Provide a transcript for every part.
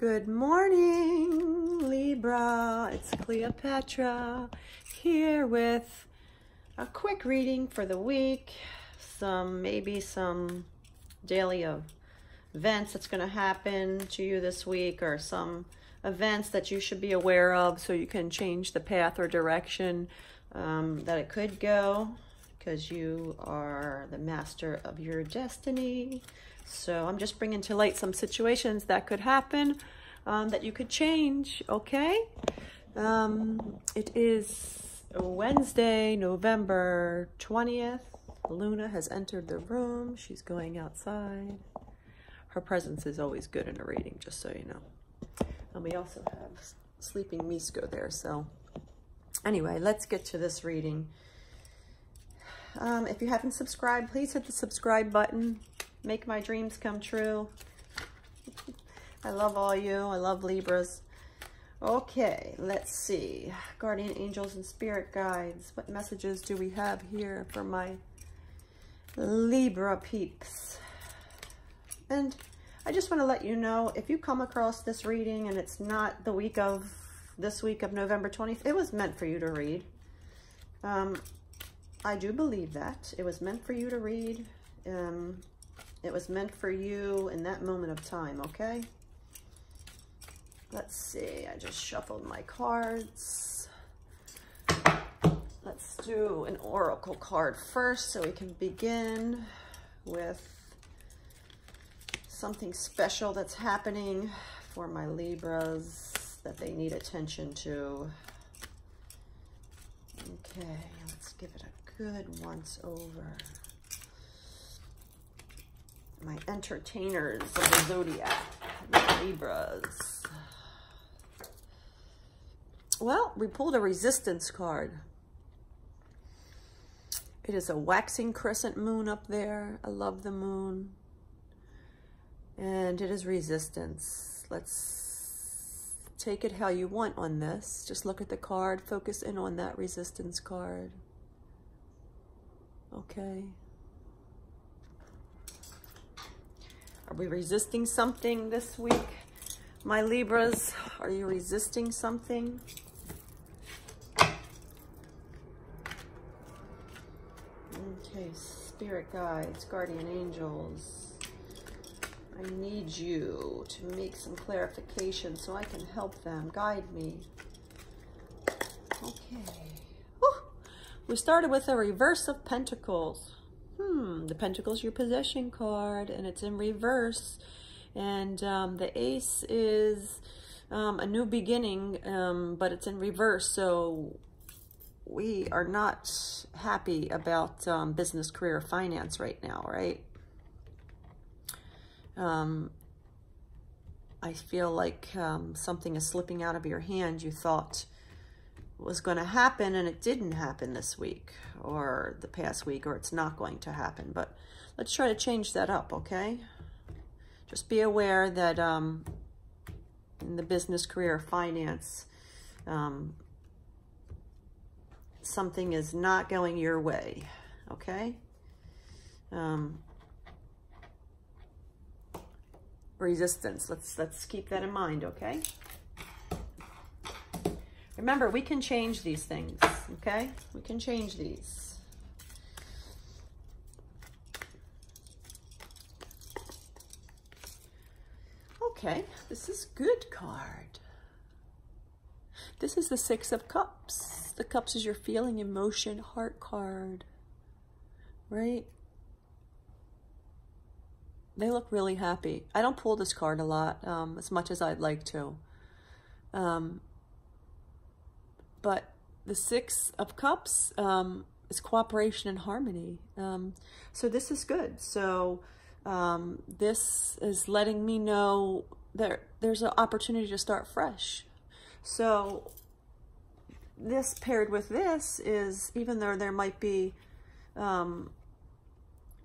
Good morning, Libra. It's Cleopatra here with a quick reading for the week. Some, maybe some daily events that's going to happen to you this week or some events that you should be aware of so you can change the path or direction um, that it could go because you are the master of your destiny. So I'm just bringing to light some situations that could happen um, that you could change, okay? Um, it is Wednesday, November 20th. Luna has entered the room. She's going outside. Her presence is always good in a reading, just so you know. And we also have sleeping Misko there. So anyway, let's get to this reading. Um, if you haven't subscribed, please hit the subscribe button. Make my dreams come true. I love all you. I love Libras. Okay, let's see. Guardian angels and spirit guides. What messages do we have here for my Libra peeps? And I just want to let you know, if you come across this reading and it's not the week of, this week of November 20th, it was meant for you to read. Um, I do believe that. It was meant for you to read. Um, it was meant for you in that moment of time, okay? Let's see, I just shuffled my cards. Let's do an oracle card first so we can begin with something special that's happening for my Libras that they need attention to. Okay, let's give it a good once over. My entertainers of the zodiac, my Libras. Well, we pulled a resistance card. It is a waxing crescent moon up there. I love the moon. And it is resistance. Let's take it how you want on this. Just look at the card, focus in on that resistance card. Okay. Are we resisting something this week? My Libras, are you resisting something? Okay, spirit guides, guardian angels. I need you to make some clarification so I can help them. Guide me. Okay. We started with a reverse of pentacles. Hmm, the pentacles your possession card, and it's in reverse. And um, the ace is um, a new beginning, um, but it's in reverse. So we are not happy about um, business, career, finance right now, right? Um, I feel like um, something is slipping out of your hand you thought was going to happen and it didn't happen this week or the past week or it's not going to happen. But let's try to change that up, okay? Just be aware that um, in the business, career, finance, um, something is not going your way, okay? Um, resistance, let's, let's keep that in mind, okay? Remember, we can change these things, okay? We can change these. Okay, this is good card. This is the Six of Cups. The cups is your feeling, emotion, heart card, right? They look really happy. I don't pull this card a lot, um, as much as I'd like to. Um, but the Six of Cups um, is cooperation and harmony. Um, so this is good. So um, this is letting me know that there's an opportunity to start fresh. So this paired with this is, even though there might be um,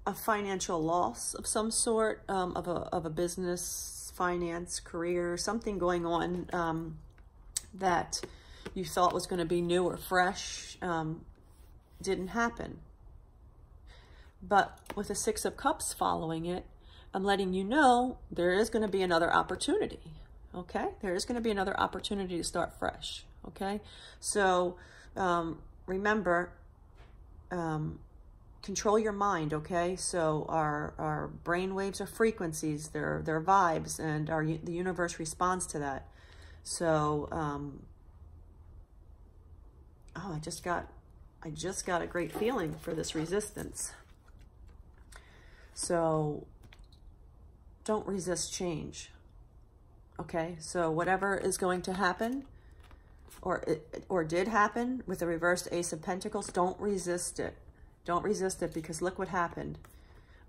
a financial loss of some sort, um, of, a, of a business, finance, career, something going on um, that you thought was going to be new or fresh, um, didn't happen. But with the Six of Cups following it, I'm letting you know there is going to be another opportunity. okay? There is going to be another opportunity to start fresh, okay? So um, remember, um, control your mind, okay? So our, our brain waves are frequencies, they're, they're vibes, and our, the universe responds to that. So, um, oh, I just got, I just got a great feeling for this resistance. So don't resist change. Okay, so whatever is going to happen or it, or did happen with the reversed ace of pentacles, don't resist it. Don't resist it because look what happened.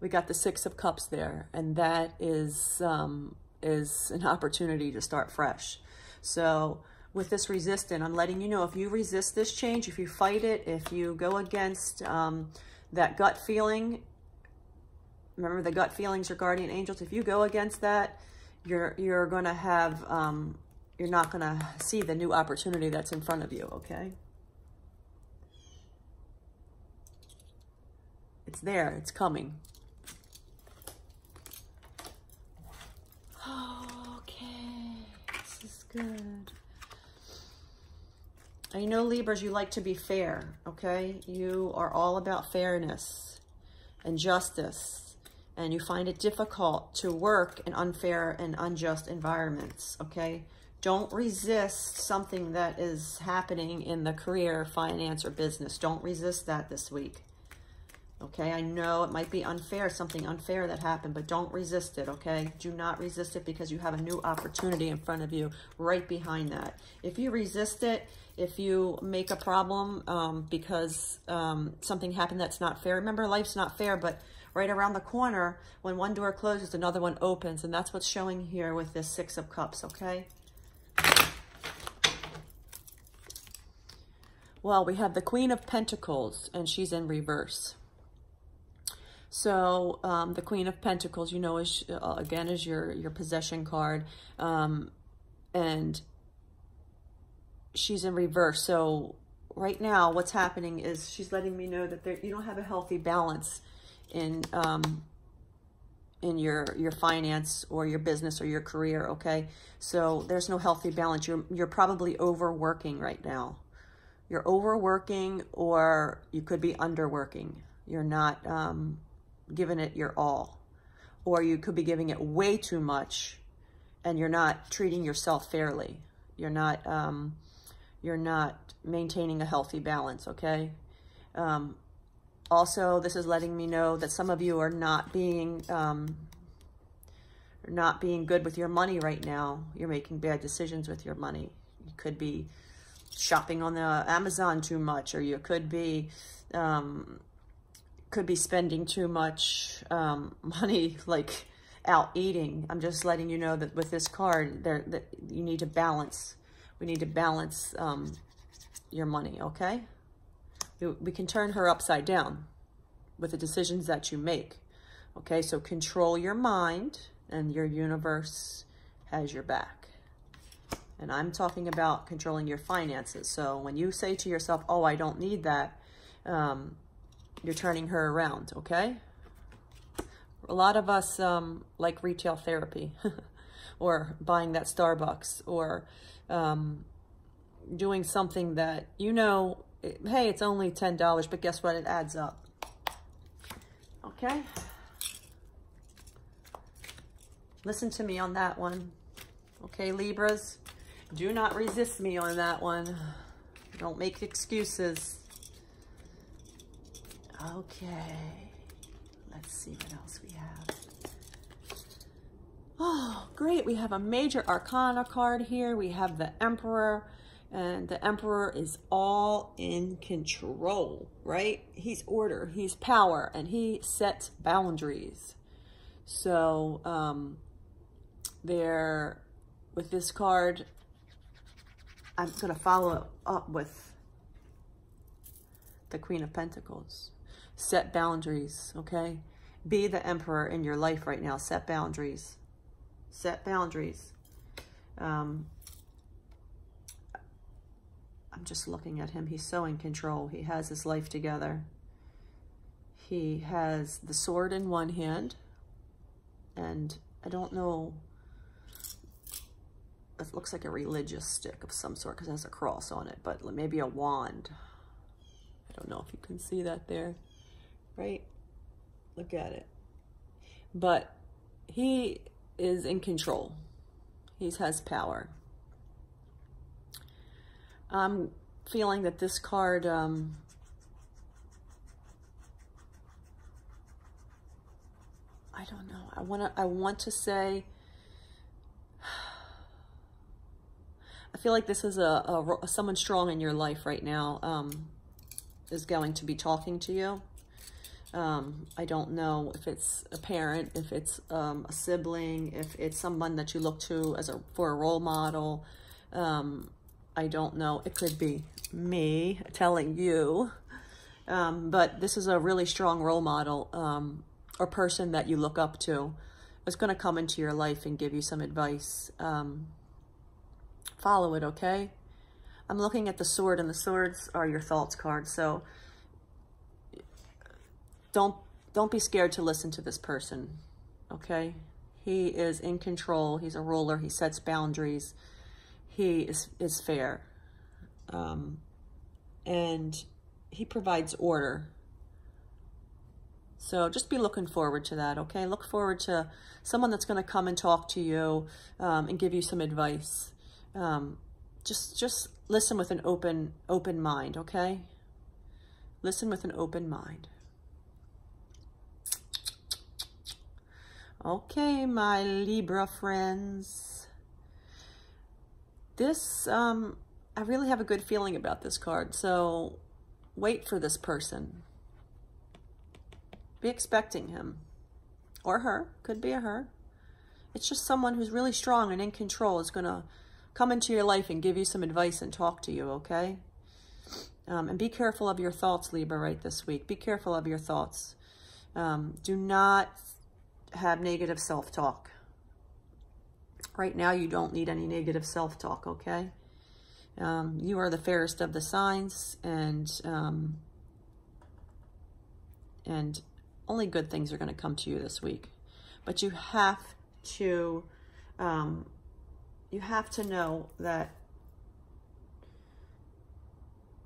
We got the six of cups there and that is um, is an opportunity to start fresh. So with this resistance, I'm letting you know if you resist this change, if you fight it, if you go against um, that gut feeling, remember the gut feelings are guardian angels, if you go against that, you're, you're to have, um, you're not going to see the new opportunity that's in front of you, okay? It's there. It's coming. Okay. This is good. I know, Libras, you like to be fair, okay? You are all about fairness and justice and you find it difficult to work in unfair and unjust environments, okay? Don't resist something that is happening in the career, finance, or business. Don't resist that this week. Okay, I know it might be unfair, something unfair that happened, but don't resist it, okay? Do not resist it because you have a new opportunity in front of you right behind that. If you resist it, if you make a problem um, because um, something happened that's not fair, remember life's not fair, but right around the corner, when one door closes, another one opens. And that's what's showing here with this Six of Cups, okay? Well, we have the Queen of Pentacles, and she's in reverse. So um, the Queen of Pentacles, you know, is uh, again is your your possession card, um, and she's in reverse. So right now, what's happening is she's letting me know that there, you don't have a healthy balance in um, in your your finance or your business or your career. Okay, so there's no healthy balance. You're you're probably overworking right now. You're overworking, or you could be underworking. You're not um, giving it your all, or you could be giving it way too much, and you're not treating yourself fairly. You're not um, you're not maintaining a healthy balance. Okay. Um, also, this is letting me know that some of you are not being um, not being good with your money right now. You're making bad decisions with your money. You could be shopping on the Amazon too much, or you could be um, could be spending too much um, money, like out eating. I'm just letting you know that with this card, there that you need to balance. We need to balance um, your money. Okay we can turn her upside down with the decisions that you make. Okay, so control your mind and your universe has your back. And I'm talking about controlling your finances. So when you say to yourself, oh, I don't need that, um, you're turning her around, okay? A lot of us um, like retail therapy or buying that Starbucks or um, doing something that you know hey, it's only $10, but guess what? It adds up. Okay. Listen to me on that one. Okay, Libras, do not resist me on that one. Don't make excuses. Okay, let's see what else we have. Oh, great. We have a major arcana card here. We have the Emperor. And the emperor is all in control, right? He's order, he's power, and he sets boundaries. So um, there, with this card, I'm going to follow up with the Queen of Pentacles. Set boundaries, okay? Be the emperor in your life right now. Set boundaries. Set boundaries. Um, I'm just looking at him. He's so in control. He has his life together. He has the sword in one hand. And I don't know. it looks like a religious stick of some sort because it has a cross on it, but maybe a wand. I don't know if you can see that there, right? Look at it. But he is in control. He has power. I'm feeling that this card um, I don't know. I want to I want to say I feel like this is a, a, someone strong in your life right now um, is going to be talking to you. Um, I don't know if it's a parent, if it's um, a sibling, if it's someone that you look to as a for a role model. Um, I don't know. It could be me telling you. Um, but this is a really strong role model um, or person that you look up to. Is going to come into your life and give you some advice. Um, follow it, okay? I'm looking at the sword, and the swords are your thoughts cards. So don't don't be scared to listen to this person, okay? He is in control. He's a ruler. He sets boundaries. He is is fair, um, and he provides order. So just be looking forward to that, okay? Look forward to someone that's going to come and talk to you um, and give you some advice um, just just listen with an open open mind, okay? Listen with an open mind. Okay, my Libra friends. This, um, I really have a good feeling about this card, so wait for this person. Be expecting him. Or her. Could be a her. It's just someone who's really strong and in control is going to come into your life and give you some advice and talk to you, okay? Um, and be careful of your thoughts, Libra, right this week. Be careful of your thoughts. Um, do not have negative self-talk. Right now, you don't need any negative self-talk, okay? Um, you are the fairest of the signs, and um, and only good things are going to come to you this week. But you have to um, you have to know that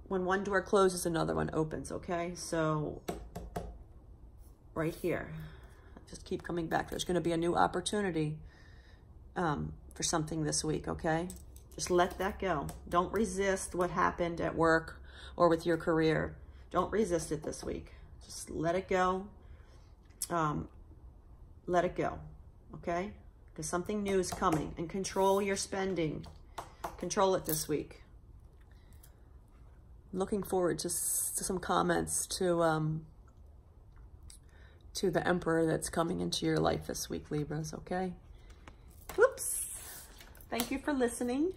when one door closes, another one opens, okay? So right here, just keep coming back. There's going to be a new opportunity um, for something this week, okay? Just let that go. Don't resist what happened at work or with your career. Don't resist it this week. Just let it go. Um, let it go, okay? because something new is coming. And control your spending. Control it this week. Looking forward to, to some comments to um, to the Emperor that's coming into your life this week, Libras, okay? Whoops. Thank you for listening.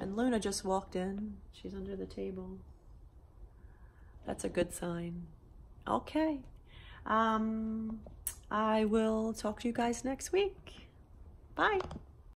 And Luna just walked in. She's under the table. That's a good sign. Okay. Um, I will talk to you guys next week. Bye.